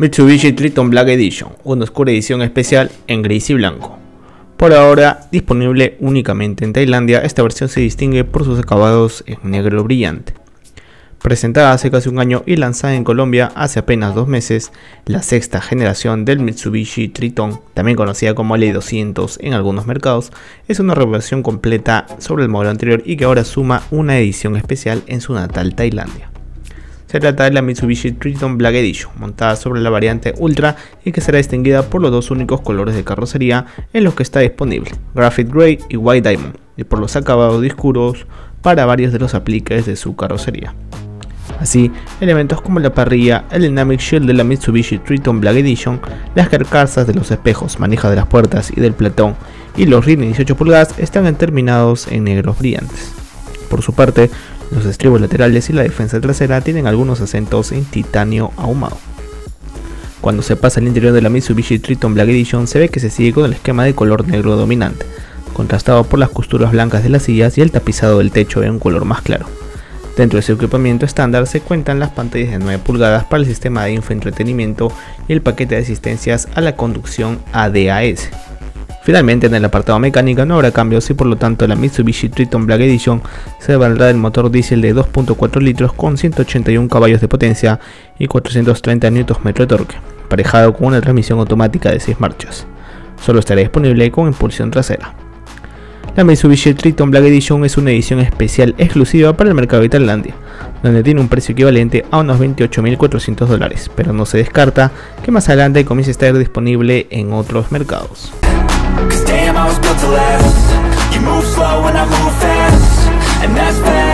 Mitsubishi Triton Black Edition, una oscura edición especial en gris y blanco. Por ahora disponible únicamente en Tailandia, esta versión se distingue por sus acabados en negro brillante. Presentada hace casi un año y lanzada en Colombia hace apenas dos meses, la sexta generación del Mitsubishi Triton, también conocida como L200 en algunos mercados, es una reversión completa sobre el modelo anterior y que ahora suma una edición especial en su natal Tailandia. Se trata de la Mitsubishi Triton Black Edition, montada sobre la variante Ultra y que será distinguida por los dos únicos colores de carrocería en los que está disponible, Graphite Grey y White Diamond, y por los acabados oscuros para varios de los apliques de su carrocería. Así, elementos como la parrilla, el Dynamic Shield de la Mitsubishi Triton Black Edition, las carcasas de los espejos, manija de las puertas y del platón y los rines 18 pulgadas están terminados en negros brillantes. Por su parte, los estribos laterales y la defensa trasera tienen algunos acentos en titanio ahumado. Cuando se pasa al interior de la Mitsubishi Triton Black Edition se ve que se sigue con el esquema de color negro dominante, contrastado por las costuras blancas de las sillas y el tapizado del techo en un color más claro. Dentro de su equipamiento estándar se cuentan las pantallas de 9 pulgadas para el sistema de infoentretenimiento y el paquete de asistencias a la conducción ADAS, Finalmente en el apartado mecánica no habrá cambios y por lo tanto la Mitsubishi Triton Black Edition se valdrá del motor diésel de 2.4 litros con 181 caballos de potencia y 430 Nm de torque, aparejado con una transmisión automática de 6 marchas. Solo estará disponible con impulsión trasera. La Mitsubishi Triton Black Edition es una edición especial exclusiva para el mercado de Tailandia, donde tiene un precio equivalente a unos 28.400 dólares, pero no se descarta que más adelante comience a estar disponible en otros mercados. Cause damn, I was built to last. You move slow and I move fast. And that's fact